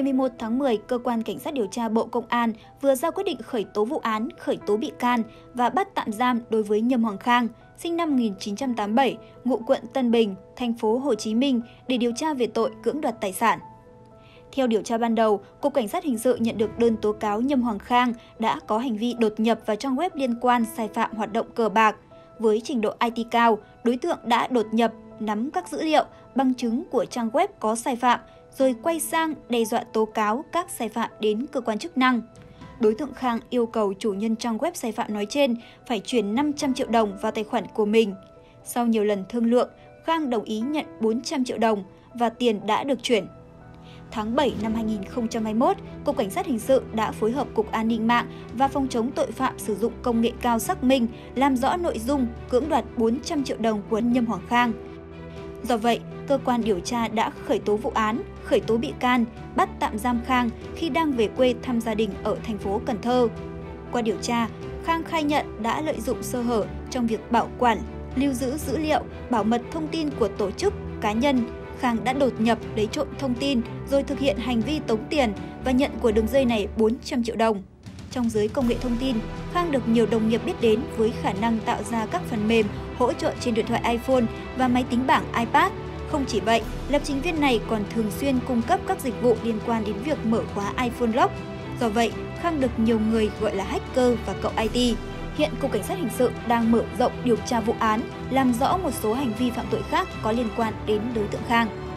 Ngày 11 tháng 10, Cơ quan Cảnh sát điều tra Bộ Công an vừa ra quyết định khởi tố vụ án, khởi tố bị can và bắt tạm giam đối với Nhâm Hoàng Khang, sinh năm 1987, ngụ quận Tân Bình, thành phố Hồ Chí Minh để điều tra về tội cưỡng đoạt tài sản. Theo điều tra ban đầu, Cục Cảnh sát Hình sự nhận được đơn tố cáo Nhâm Hoàng Khang đã có hành vi đột nhập vào trang web liên quan sai phạm hoạt động cờ bạc. Với trình độ IT cao, đối tượng đã đột nhập, nắm các dữ liệu, bằng chứng của trang web có sai phạm, rồi quay sang đe dọa tố cáo các sai phạm đến cơ quan chức năng. Đối tượng Khang yêu cầu chủ nhân trang web sai phạm nói trên phải chuyển 500 triệu đồng vào tài khoản của mình. Sau nhiều lần thương lượng, Khang đồng ý nhận 400 triệu đồng và tiền đã được chuyển. Tháng 7 năm 2021, Cục Cảnh sát Hình sự đã phối hợp Cục An ninh mạng và Phòng chống tội phạm sử dụng công nghệ cao xác minh, làm rõ nội dung cưỡng đoạt 400 triệu đồng của Nhâm Hoàng Khang. Do vậy, cơ quan điều tra đã khởi tố vụ án, khởi tố bị can, bắt tạm giam Khang khi đang về quê thăm gia đình ở thành phố Cần Thơ. Qua điều tra, Khang khai nhận đã lợi dụng sơ hở trong việc bảo quản, lưu giữ dữ liệu, bảo mật thông tin của tổ chức, cá nhân. Khang đã đột nhập lấy trộm thông tin rồi thực hiện hành vi tống tiền và nhận của đường dây này 400 triệu đồng. Trong giới công nghệ thông tin, Khang được nhiều đồng nghiệp biết đến với khả năng tạo ra các phần mềm hỗ trợ trên điện thoại iPhone và máy tính bảng iPad. Không chỉ vậy, lập trình viên này còn thường xuyên cung cấp các dịch vụ liên quan đến việc mở khóa iPhone lock. Do vậy, Khang được nhiều người gọi là hacker và cậu IT. Hiện Cục Cảnh sát Hình sự đang mở rộng điều tra vụ án, làm rõ một số hành vi phạm tội khác có liên quan đến đối tượng Khang.